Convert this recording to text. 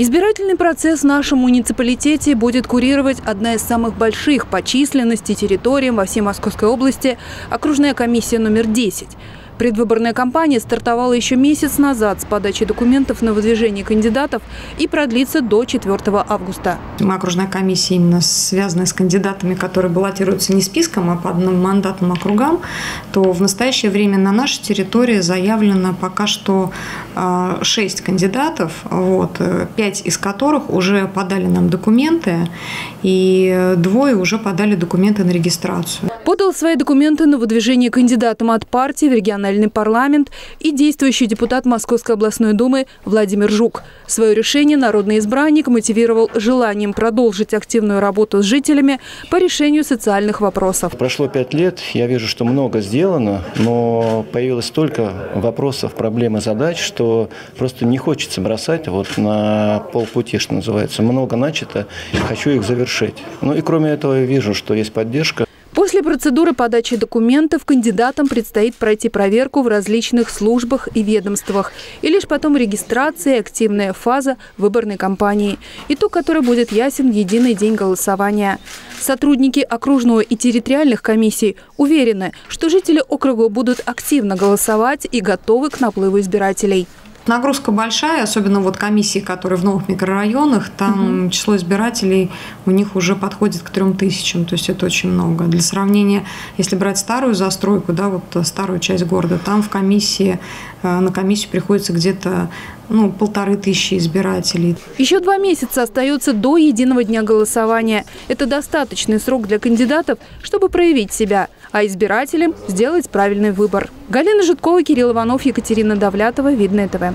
Избирательный процесс в нашем муниципалитете будет курировать одна из самых больших по численности территорий во всей Московской области – окружная комиссия номер 10. Предвыборная кампания стартовала еще месяц назад с подачи документов на выдвижение кандидатов и продлится до 4 августа. Мы окружная комиссия именно связанная с кандидатами, которые баллотируются не списком, а по одному мандатным округам, то в настоящее время на нашей территории заявлено пока что 6 кандидатов, вот, 5 из которых уже подали нам документы, и двое уже подали документы на регистрацию. Подал свои документы на выдвижение кандидатом от партии в региональный парламент и действующий депутат Московской областной думы Владимир Жук. Свое решение народный избранник мотивировал желанием продолжить активную работу с жителями по решению социальных вопросов. Прошло пять лет, я вижу, что много сделано, но появилось столько вопросов, проблем и задач, что просто не хочется бросать вот на полпути, что называется. Много начато, хочу их завершить. Ну и кроме этого я вижу, что есть поддержка. После процедуры подачи документов кандидатам предстоит пройти проверку в различных службах и ведомствах. И лишь потом регистрация и активная фаза выборной кампании. Итог который будет ясен в единый день голосования. Сотрудники окружного и территориальных комиссий уверены, что жители округа будут активно голосовать и готовы к наплыву избирателей. Нагрузка большая, особенно вот комиссии, которые в новых микрорайонах, там угу. число избирателей у них уже подходит к трем тысячам, то есть это очень много. Для сравнения, если брать старую застройку, да, вот старую часть города, там в комиссии, э, на комиссию приходится где-то ну, полторы тысячи избирателей. Еще два месяца остается до единого дня голосования. Это достаточный срок для кандидатов, чтобы проявить себя, а избирателям сделать правильный выбор. Галина Житкова, Кирилл Иванов, Екатерина Давлятова, Видное ТВ.